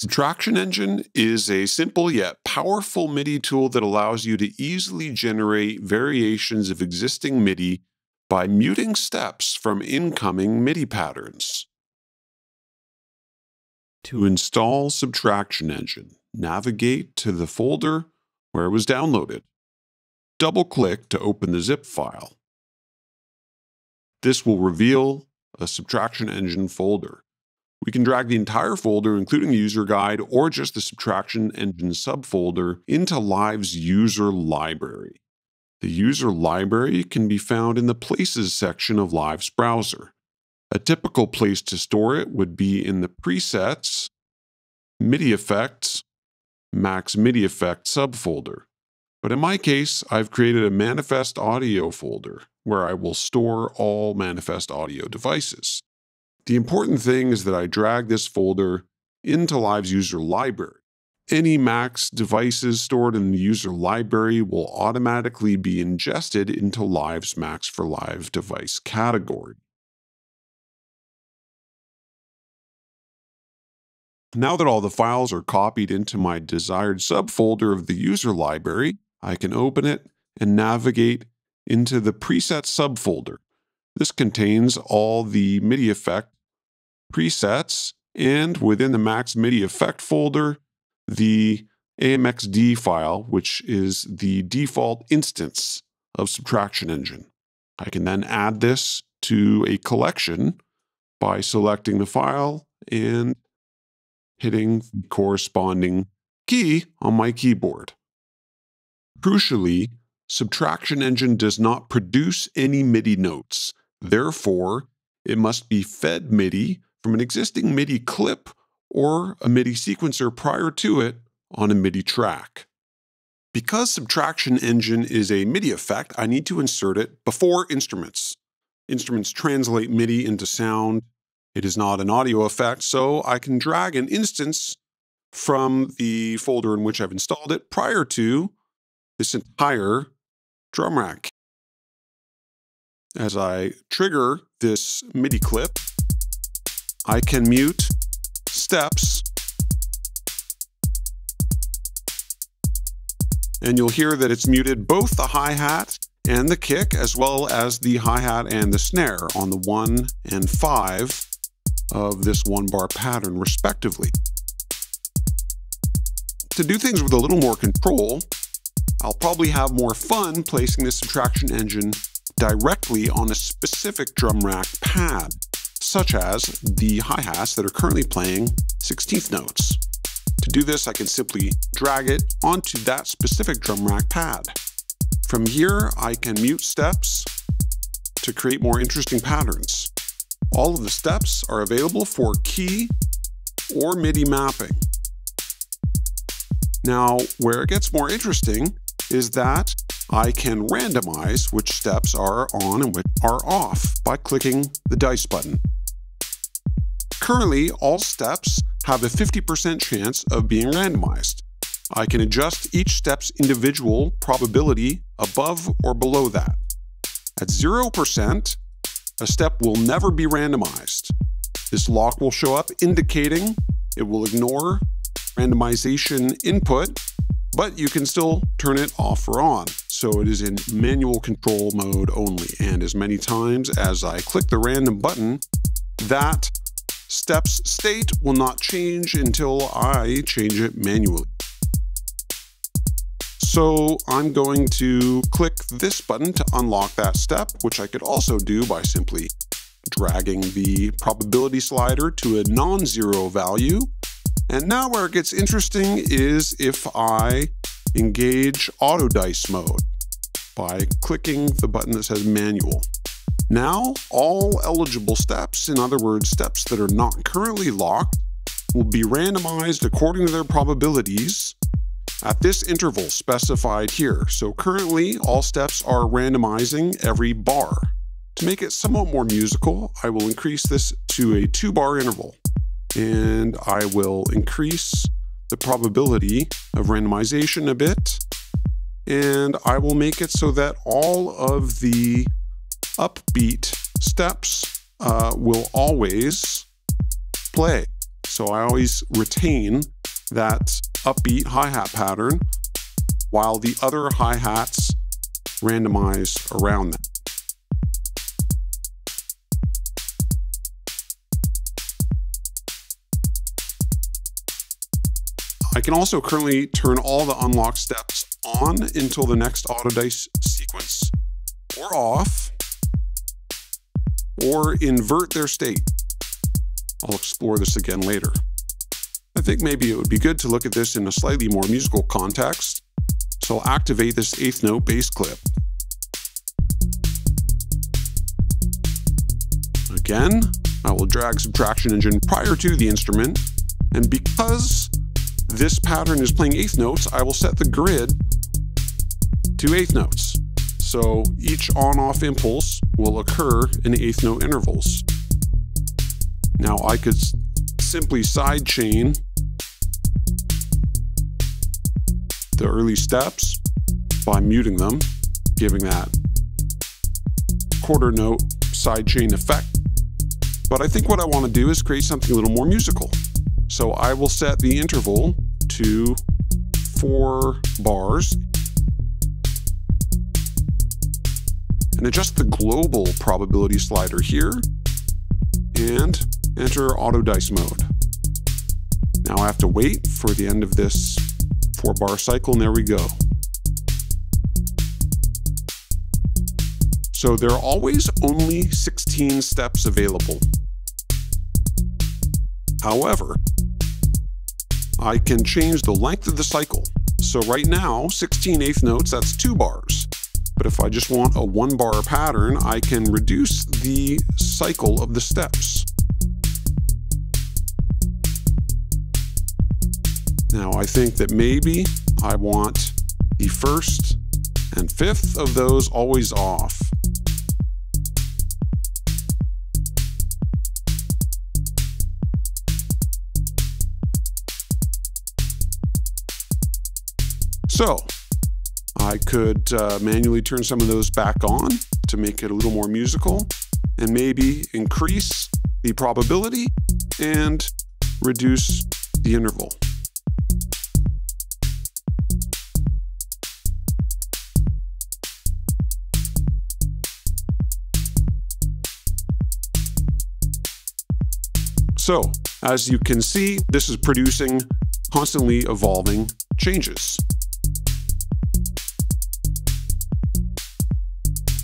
Subtraction Engine is a simple yet powerful MIDI tool that allows you to easily generate variations of existing MIDI by muting steps from incoming MIDI patterns. To install Subtraction Engine, navigate to the folder where it was downloaded. Double-click to open the zip file. This will reveal a Subtraction Engine folder. We can drag the entire folder, including the user guide, or just the subtraction engine subfolder, into Live's user library. The user library can be found in the Places section of Live's browser. A typical place to store it would be in the Presets, MIDI Effects, Max MIDI Effect subfolder. But in my case, I've created a Manifest Audio folder where I will store all Manifest Audio devices. The important thing is that I drag this folder into Live's user library. Any Max devices stored in the user library will automatically be ingested into Live's Max for Live device category. Now that all the files are copied into my desired subfolder of the user library, I can open it and navigate into the preset subfolder. This contains all the MIDI effect presets, and within the Max MIDI effect folder, the AMXD file, which is the default instance of Subtraction Engine. I can then add this to a collection by selecting the file and hitting the corresponding key on my keyboard. Crucially, Subtraction Engine does not produce any MIDI notes. Therefore, it must be fed MIDI from an existing MIDI clip or a MIDI sequencer prior to it on a MIDI track. Because Subtraction Engine is a MIDI effect, I need to insert it before instruments. Instruments translate MIDI into sound. It is not an audio effect, so I can drag an instance from the folder in which I've installed it prior to this entire drum rack. As I trigger this MIDI clip, I can mute steps. And you'll hear that it's muted both the hi-hat and the kick, as well as the hi-hat and the snare on the one and five of this one bar pattern, respectively. To do things with a little more control, I'll probably have more fun placing the subtraction engine directly on a specific drum rack pad such as the hi-hats that are currently playing 16th notes. To do this, I can simply drag it onto that specific drum rack pad. From here, I can mute steps to create more interesting patterns. All of the steps are available for key or MIDI mapping. Now, where it gets more interesting is that I can randomize which steps are on and which are off by clicking the dice button. Currently, all steps have a 50% chance of being randomized. I can adjust each step's individual probability above or below that. At 0%, a step will never be randomized. This lock will show up indicating it will ignore randomization input, but you can still turn it off or on. So it is in manual control mode only. And as many times as I click the random button, that Step's state will not change until I change it manually. So I'm going to click this button to unlock that step, which I could also do by simply dragging the probability slider to a non-zero value. And now where it gets interesting is if I engage auto dice mode by clicking the button that says manual. Now, all eligible steps, in other words, steps that are not currently locked, will be randomized according to their probabilities at this interval specified here. So currently, all steps are randomizing every bar. To make it somewhat more musical, I will increase this to a two bar interval. And I will increase the probability of randomization a bit. And I will make it so that all of the upbeat steps uh, will always play. So I always retain that upbeat hi-hat pattern while the other hi-hats randomize around them. I can also currently turn all the unlock steps on until the next Autodice sequence, or off, or invert their state. I'll explore this again later. I think maybe it would be good to look at this in a slightly more musical context, so I'll activate this eighth note bass clip. Again, I will drag Subtraction Engine prior to the instrument, and because this pattern is playing eighth notes, I will set the grid to eighth notes. So each on-off impulse will occur in eighth note intervals. Now I could simply sidechain the early steps by muting them, giving that quarter note sidechain effect. But I think what I want to do is create something a little more musical. So I will set the interval to four bars and adjust the global probability slider here and enter auto dice mode. Now I have to wait for the end of this four bar cycle and there we go. So there are always only 16 steps available. However, I can change the length of the cycle. So right now, 16 eighth notes, that's two bars. But if I just want a one bar pattern, I can reduce the cycle of the steps. Now I think that maybe I want the first and fifth of those always off. So I could uh, manually turn some of those back on to make it a little more musical and maybe increase the probability and reduce the interval. So, as you can see, this is producing constantly evolving changes.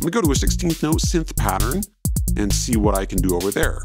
I'm gonna go to a 16th note synth pattern and see what I can do over there.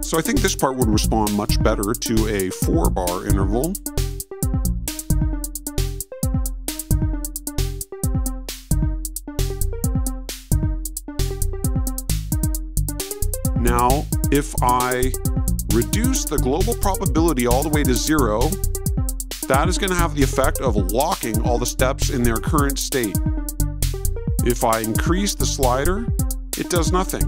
So I think this part would respond much better to a four bar interval Now, if I reduce the global probability all the way to zero, that is going to have the effect of locking all the steps in their current state. If I increase the slider, it does nothing.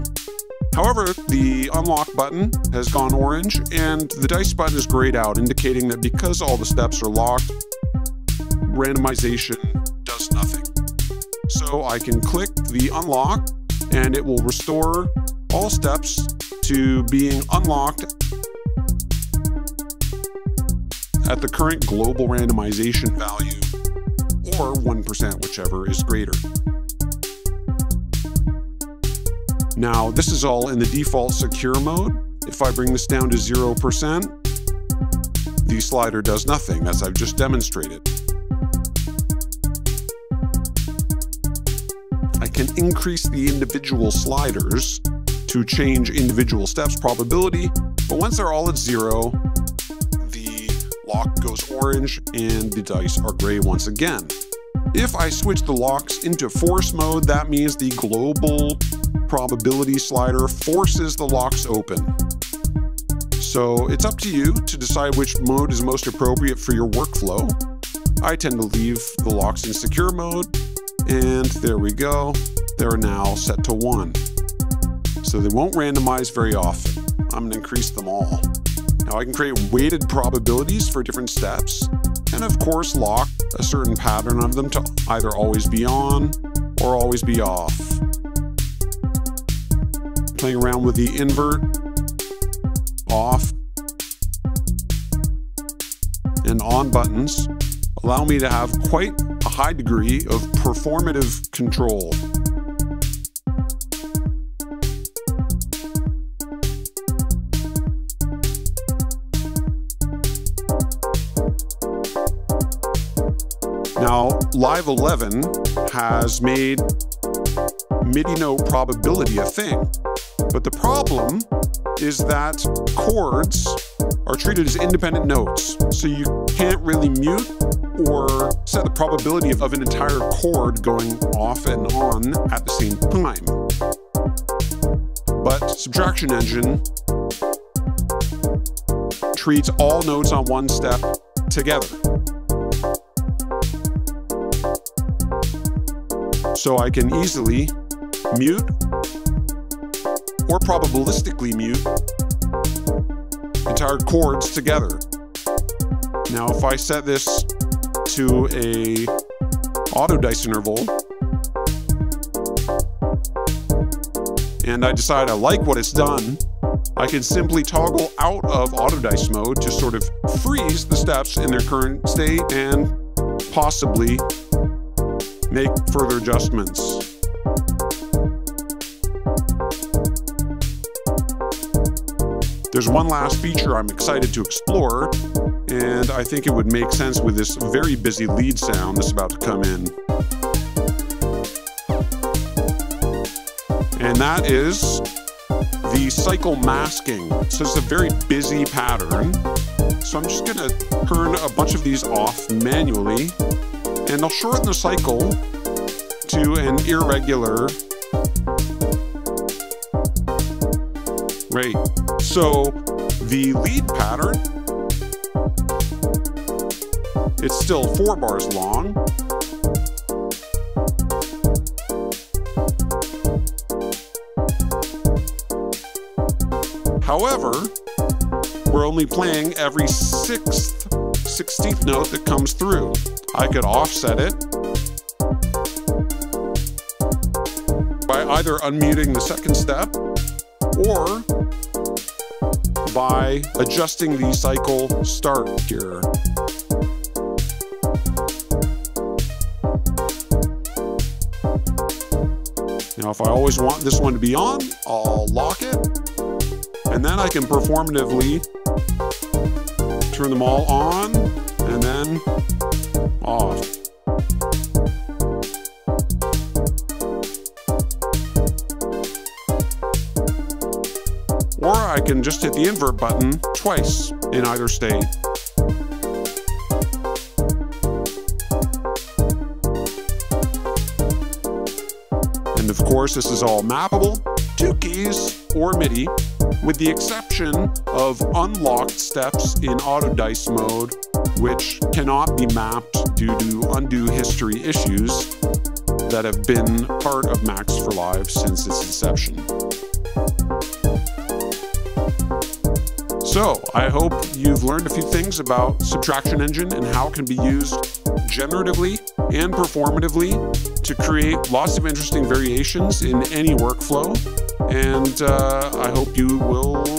However, the unlock button has gone orange and the dice button is grayed out, indicating that because all the steps are locked, randomization does nothing. So I can click the unlock and it will restore all steps to being unlocked at the current global randomization value, or 1%, whichever is greater. Now, this is all in the default secure mode. If I bring this down to 0%, the slider does nothing, as I've just demonstrated. I can increase the individual sliders to change individual steps probability, but once they're all at zero, the lock goes orange and the dice are gray once again. If I switch the locks into force mode, that means the global probability slider forces the locks open. So it's up to you to decide which mode is most appropriate for your workflow. I tend to leave the locks in secure mode, and there we go. They're now set to one so they won't randomize very often. I'm gonna increase them all. Now I can create weighted probabilities for different steps, and of course lock a certain pattern of them to either always be on or always be off. Playing around with the invert, off, and on buttons allow me to have quite a high degree of performative control. Now, Live 11 has made MIDI note probability a thing. But the problem is that chords are treated as independent notes. So you can't really mute or set the probability of an entire chord going off and on at the same time. But Subtraction Engine treats all notes on one step together. So I can easily mute or probabilistically mute entire chords together. Now, if I set this to a auto dice interval, and I decide I like what it's done, I can simply toggle out of auto dice mode to sort of freeze the steps in their current state and possibly make further adjustments. There's one last feature I'm excited to explore, and I think it would make sense with this very busy lead sound that's about to come in. And that is the cycle masking. So it's a very busy pattern. So I'm just gonna turn a bunch of these off manually, and I'll shorten the cycle to an irregular rate. So the lead pattern, it's still four bars long. However, we're only playing every sixth, 16th note that comes through. I could offset it by either unmuting the second step or by adjusting the cycle start here. Now, if I always want this one to be on, I'll lock it. And then I can performatively turn them all on and then off. or I can just hit the invert button twice in either state. And of course, this is all mappable to keys or MIDI, with the exception of unlocked steps in auto dice mode, which cannot be mapped due to undo history issues that have been part of Max for Live since its inception. So, I hope you've learned a few things about Subtraction Engine and how it can be used generatively and performatively to create lots of interesting variations in any workflow. And uh, I hope you will.